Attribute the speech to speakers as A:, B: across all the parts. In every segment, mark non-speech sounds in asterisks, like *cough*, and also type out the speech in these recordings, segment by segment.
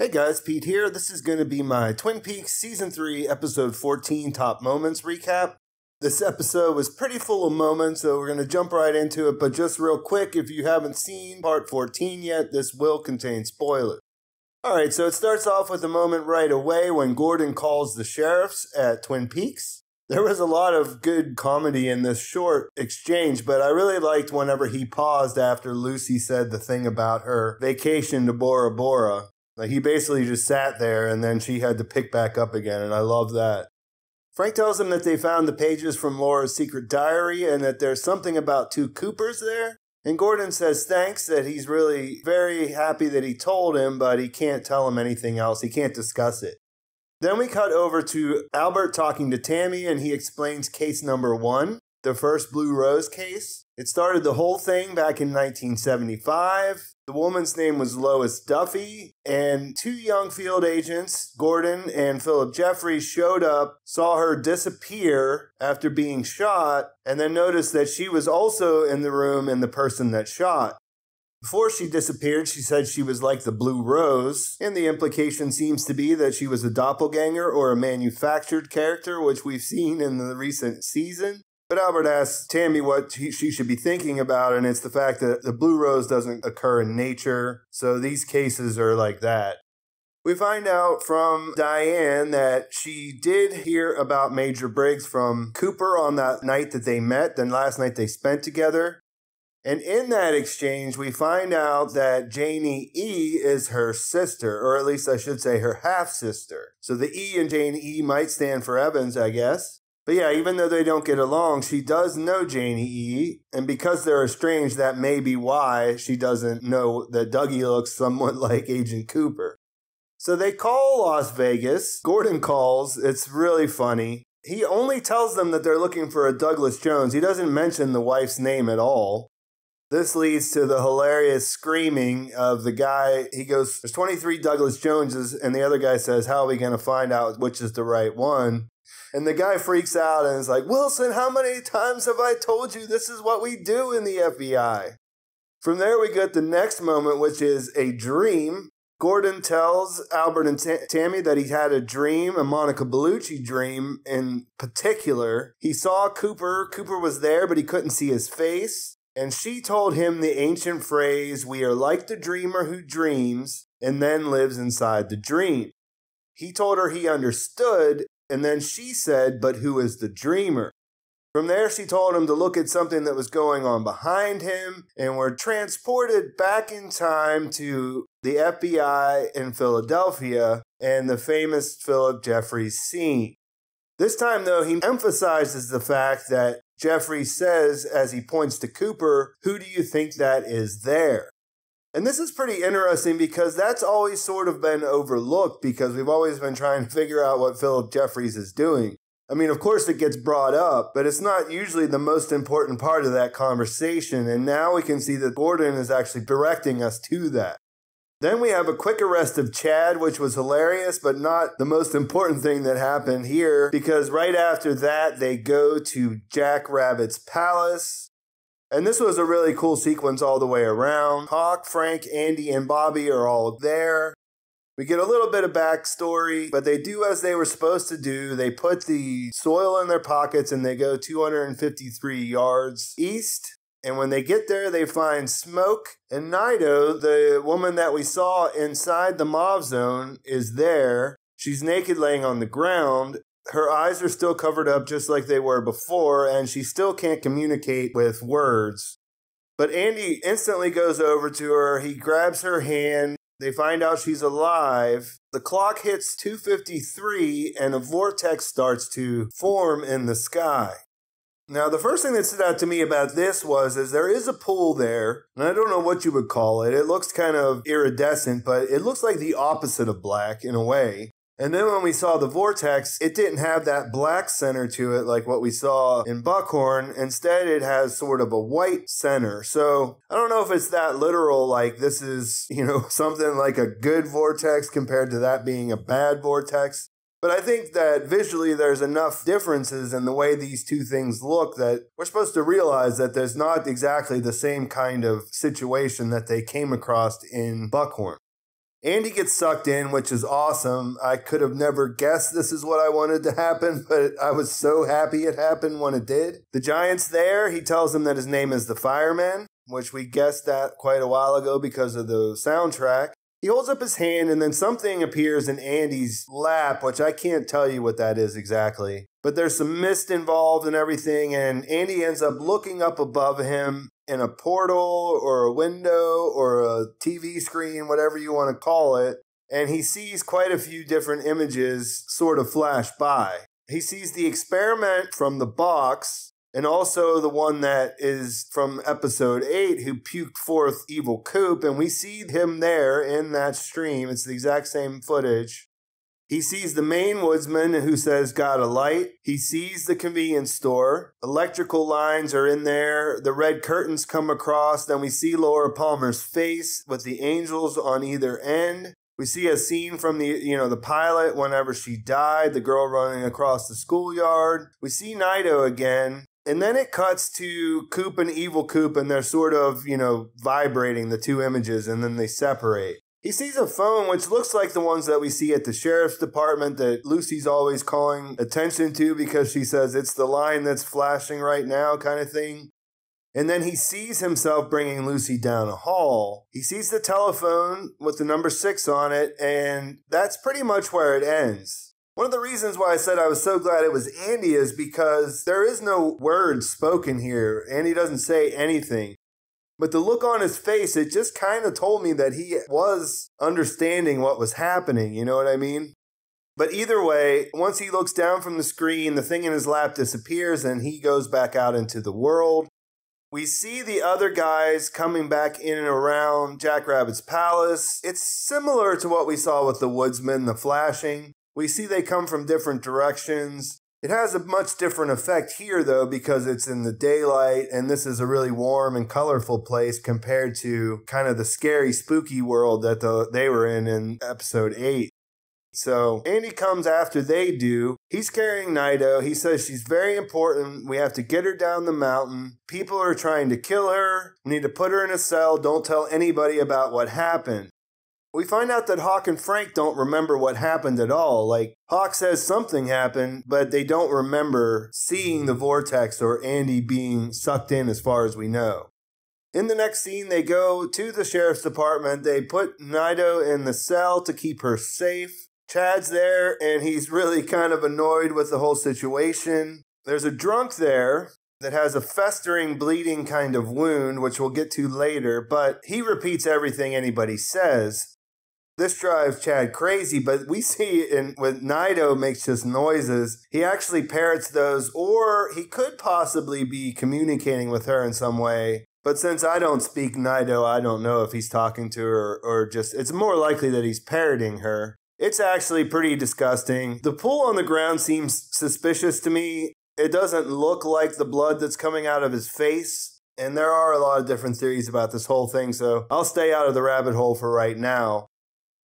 A: Hey guys, Pete here. This is going to be my Twin Peaks Season 3, Episode 14 Top Moments recap. This episode was pretty full of moments, so we're going to jump right into it. But just real quick, if you haven't seen Part 14 yet, this will contain spoilers. Alright, so it starts off with a moment right away when Gordon calls the sheriffs at Twin Peaks. There was a lot of good comedy in this short exchange, but I really liked whenever he paused after Lucy said the thing about her vacation to Bora Bora. Like he basically just sat there and then she had to pick back up again, and I love that. Frank tells him that they found the pages from Laura's secret diary and that there's something about two Coopers there. And Gordon says thanks, that he's really very happy that he told him, but he can't tell him anything else. He can't discuss it. Then we cut over to Albert talking to Tammy, and he explains case number one, the first Blue Rose case. It started the whole thing back in 1975. The woman's name was Lois Duffy, and two young field agents, Gordon and Phillip Jeffries, showed up, saw her disappear after being shot, and then noticed that she was also in the room and the person that shot. Before she disappeared, she said she was like the Blue Rose, and the implication seems to be that she was a doppelganger or a manufactured character, which we've seen in the recent season. But Albert asks Tammy what he, she should be thinking about, and it's the fact that the blue rose doesn't occur in nature. So these cases are like that. We find out from Diane that she did hear about Major Briggs from Cooper on that night that they met, then last night they spent together. And in that exchange, we find out that Janie E is her sister, or at least I should say her half sister. So the E in Janie E might stand for Evans, I guess. But yeah, even though they don't get along, she does know Janie E. And because they're estranged, that may be why she doesn't know that Dougie looks somewhat *laughs* like Agent Cooper. So they call Las Vegas. Gordon calls. It's really funny. He only tells them that they're looking for a Douglas Jones. He doesn't mention the wife's name at all. This leads to the hilarious screaming of the guy. He goes, There's 23 Douglas Joneses, and the other guy says, How are we going to find out which is the right one? And the guy freaks out and is like, Wilson, how many times have I told you this is what we do in the FBI? From there, we get the next moment, which is a dream. Gordon tells Albert and T- Tammy that he had a dream, a Monica Bellucci dream in particular. He saw Cooper. Cooper was there, but he couldn't see his face. And she told him the ancient phrase, We are like the dreamer who dreams and then lives inside the dream. He told her he understood and then she said, But who is the dreamer? From there, she told him to look at something that was going on behind him, and we're transported back in time to the FBI in Philadelphia and the famous Phillip Jeffries scene. This time, though, he emphasizes the fact that Jeffries says, as he points to Cooper, Who do you think that is there? And this is pretty interesting because that's always sort of been overlooked because we've always been trying to figure out what Phillip Jeffries is doing. I mean, of course, it gets brought up, but it's not usually the most important part of that conversation. And now we can see that Gordon is actually directing us to that. Then we have a quick arrest of Chad, which was hilarious, but not the most important thing that happened here, because right after that, they go to Jack Rabbit's palace. And this was a really cool sequence all the way around. Hawk, Frank, Andy, and Bobby are all there. We get a little bit of backstory, but they do as they were supposed to do. They put the soil in their pockets and they go 253 yards east. And when they get there, they find Smoke and Naido, the woman that we saw inside the mauve zone, is there. She's naked laying on the ground, her eyes are still covered up just like they were before, and she still can't communicate with words. But Andy instantly goes over to her. He grabs her hand. They find out she's alive. The clock hits 2:53 and a vortex starts to form in the sky. Now, the first thing that stood out to me about this was is there is a pool there, and I don't know what you would call it. It looks kind of iridescent, but it looks like the opposite of black in a way. And then when we saw the vortex, it didn't have that black center to it like what we saw in Buckhorn. Instead, it has sort of a white center. So I don't know if it's that literal, like this is, *laughs* you know, something like a good vortex compared to that being a bad vortex. But I think that visually there's enough differences in the way these two things look that we're supposed to realize that there's not exactly the same kind of situation that they came across in Buckhorn. Andy gets sucked in, which is awesome. I could have never guessed this is what I wanted to happen, *laughs* but I was so happy it happened when it did. The Giant's there. He tells him that his name is the Fireman, which we guessed that quite a while ago because of the soundtrack. He holds up his hand, and then something appears in Andy's lap, which I can't tell you what that is exactly. But there's some mist involved and everything, and Andy ends up looking up above him in a portal or a window or a TV screen, whatever you want to call it, and he sees quite a few different images sort of flash by. He sees the experiment from the box and also the one that is from episode 8 who puked forth evil coop and we see him there in that stream it's the exact same footage he sees the main woodsman who says, Got a light. He sees the convenience store. Electrical lines are in there. The red curtains come across. Then we see Laura Palmer's face with the angels on either end. We see a scene from the, you know, the pilot whenever she died, the girl running across the schoolyard. We see Naido again. And then it cuts to Coop and Evil Coop, and they're sort of, you know, vibrating the two images, and then they separate. He sees a phone which looks like the ones that we see at the sheriff's department that Lucy's always calling attention to because she says it's the line that's flashing right now, kind of thing. And then he sees himself bringing Lucy down a hall. He sees the telephone with the number six on it, and that's pretty much where it ends. One of the reasons why I said I was so glad it was Andy is because there is no words spoken here. Andy doesn't say anything. But the look on his face, it just kind of told me that he was understanding what was happening. You know what I mean? But either way, once he looks down from the screen, the thing in his lap disappears and he goes back out into the world. We see the other guys coming back in and around Jack Rabbit's palace. It's similar to what we saw with the woodsman, the flashing. We see they come from different directions. It has a much different effect here, though, because it's in the daylight and this is a really warm and colorful place compared to kind of the scary, spooky world that the, they were in in episode 8. So Andy comes after they do. He's carrying Naido. He says she's very important. We have to get her down the mountain. People are trying to kill her. We need to put her in a cell. Don't tell anybody about what happened. We find out that Hawk and Frank don't remember what happened at all. Like, Hawk says something happened, but they don't remember seeing the vortex or Andy being sucked in as far as we know. In the next scene, they go to the sheriff's department. They put Naido in the cell to keep her safe. Chad's there, and he's really kind of annoyed with the whole situation. There's a drunk there that has a festering, bleeding kind of wound, which we'll get to later, but he repeats everything anybody says this drives Chad crazy, but we see in when Naido makes just noises, he actually parrots those, or he could possibly be communicating with her in some way. But since I don't speak Naido, I don't know if he's talking to her or just, it's more likely that he's parroting her. It's actually pretty disgusting. The pool on the ground seems suspicious to me. It doesn't look like the blood that's coming out of his face. And there are a lot of different theories about this whole thing, so I'll stay out of the rabbit hole for right now.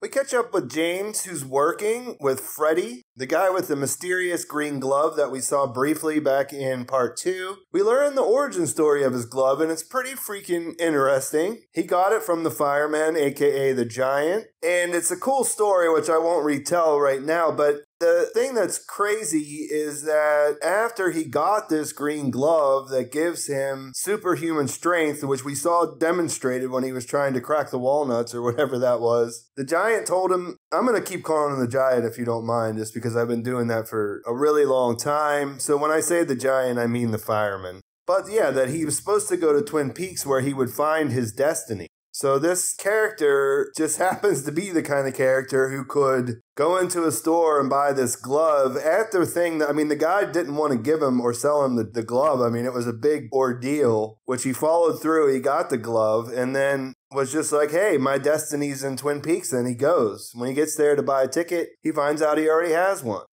A: We catch up with James, who's working with Freddy, the guy with the mysterious green glove that we saw briefly back in part two. We learn the origin story of his glove, and it's pretty freaking interesting. He got it from the fireman, aka the giant, and it's a cool story, which I won't retell right now, but the thing that's crazy is that after he got this green glove that gives him superhuman strength, which we saw demonstrated when he was trying to crack the walnuts or whatever that was, the giant told him, I'm going to keep calling him the giant if you don't mind, just because I've been doing that for a really long time. So when I say the giant, I mean the fireman. But yeah, that he was supposed to go to Twin Peaks where he would find his destiny. So this character just *laughs* happens to be the kind of character who could go into a store and buy this glove at the thing that I mean the guy didn't want to give him or sell him the, the glove. I mean it was a big ordeal, which he followed through. He got the glove and then was just like, hey, my destiny's in Twin Peaks. And he goes. When he gets there to buy a ticket, he finds out he already has one.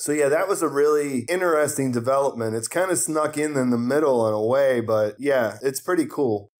A: So yeah, that was a really interesting development. It's kind of snuck in in the middle in a way, but yeah, it's pretty cool.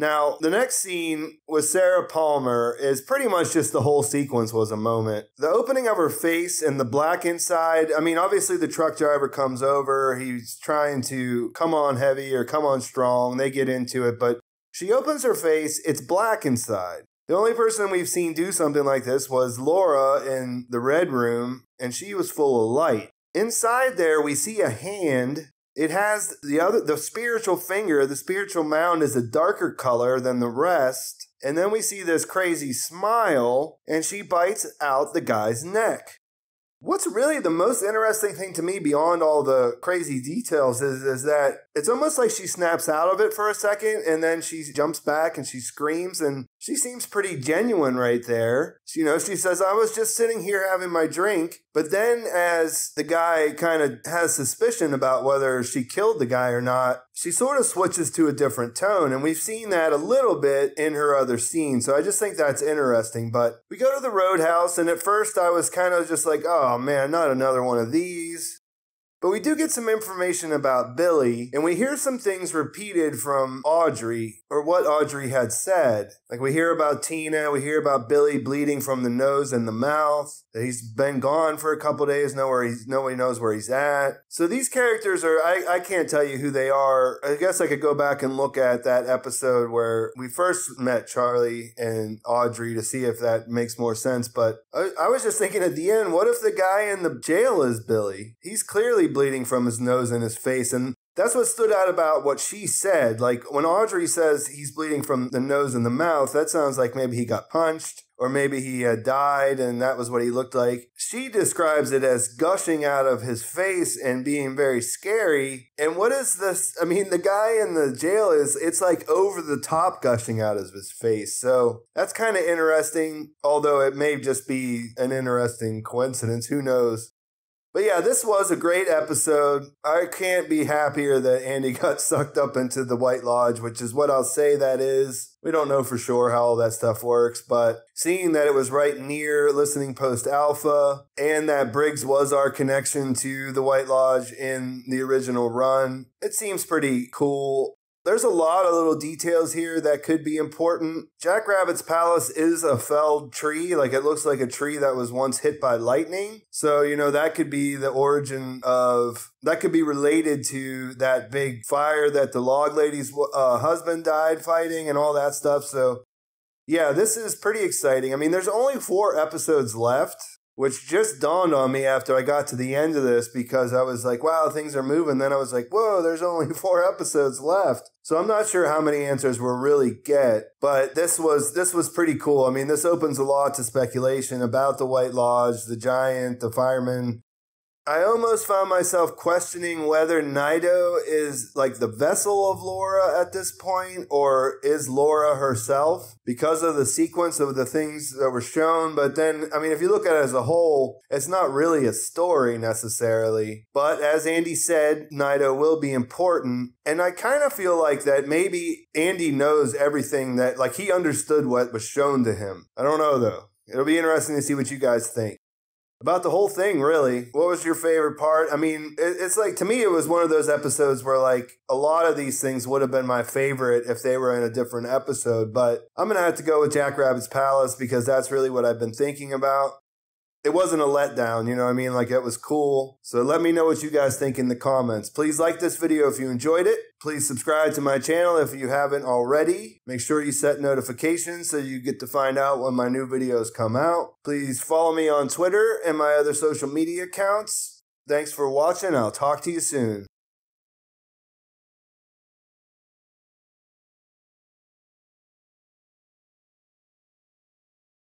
A: Now, the next scene with Sarah Palmer is pretty much just the whole sequence was a moment. The opening of her face and the black inside, I mean, obviously the truck driver comes over, he's trying to come on heavy or come on strong, they get into it, but she opens her face, it's black inside. The only person we've seen do something like this was Laura in the Red Room, and she was full of light. Inside there, we see a hand. It has the other, the spiritual finger, the spiritual mound is a darker color than the rest. And then we see this crazy smile, and she bites out the guy's neck. What's really the most interesting thing to me beyond all the crazy details is, is that it's almost like she snaps out of it for a second and then she jumps back and she screams and she seems pretty genuine right there. You know, she says, I was just sitting here having my drink. But then, as the guy kind of has suspicion about whether she killed the guy or not, she sort of switches to a different tone. And we've seen that a little bit in her other scenes. So I just think that's interesting. But we go to the roadhouse, and at first I was kind of just like, oh man, not another one of these. But we do get some information about Billy, and we hear some things repeated from Audrey, or what Audrey had said. Like we hear about Tina, we hear about Billy bleeding from the nose and the mouth, that he's been gone for a couple days, nowhere he's, nobody knows where he's at. So these characters are, I, I can't tell you who they are. I guess I could go back and look at that episode where we first met Charlie and Audrey to see if that makes more sense. But I, I was just thinking at the end, what if the guy in the jail is Billy? He's clearly bleeding from his nose and his face. And that's what stood out about what she said. Like when Audrey says he's bleeding from the nose and the mouth, that sounds like maybe he got punched or maybe he had died and that was what he looked like. She describes it as gushing out of his face and being very scary. And what is this? I mean, the guy in the jail is, it's like over the top gushing out of his face. So that's kind of interesting, although it may just be an interesting coincidence. Who knows? But yeah, this was a great episode. I can't be happier that Andy *laughs* got sucked up into the White Lodge, which is what I'll say that is. We don't know for sure how all that stuff works, but seeing that it was right near listening post alpha and that Briggs was our connection to the White Lodge in the original run, it seems pretty cool. There's a lot of little details here that could be important. Jack Rabbit's Palace is a felled tree. Like it looks like a tree that was once hit by lightning. So, you know, that could be the origin of, that could be related to that big fire that the log lady's uh, husband died fighting and all that stuff. So, yeah, this is pretty exciting. I mean, there's only four episodes left which just dawned on me after I got to the end of this because I was like, wow, things are moving. Then I was like, whoa, there's only *laughs* four episodes left. So I'm not sure how many answers we'll really get, but this was this was pretty cool. I mean, this opens a lot to speculation about the White Lodge, the giant, the fireman, I almost found myself questioning whether Naido is like the vessel of Laura at this point, or is Laura herself because of the sequence of the things that were shown. But then, I mean, if you look at it as a whole, it's not really a story necessarily. But as Andy said, Naido will be important. And I kind of feel like that maybe Andy knows everything that, like, he understood what was shown to him. I don't know though. It'll be interesting to see what you guys think about the whole thing, really. What was your favorite part? I mean, it, it's like to me, it was one of those episodes where like a lot of these things would have been my favorite if they were in a different episode. But I'm gonna have to go with Jack Rabbit's Palace because that's really what I've been thinking about it wasn't a letdown, you know what I mean? Like it was cool. So let me know what you guys think in the comments. Please like this video if you enjoyed it. Please subscribe to my channel if you haven't already. Make sure you set notifications so you get to find out when my new videos come out. Please follow me on Twitter and my other social media accounts. Thanks for watching. I'll talk to you soon.